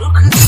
Lucas.